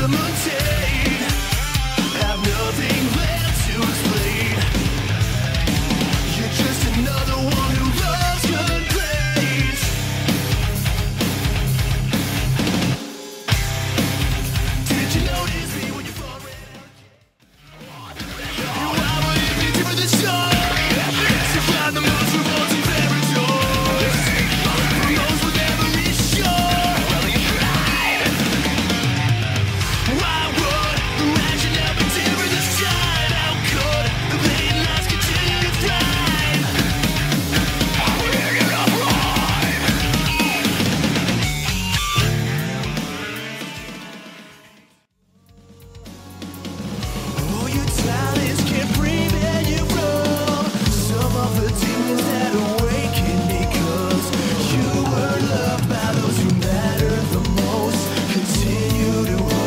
the moon you to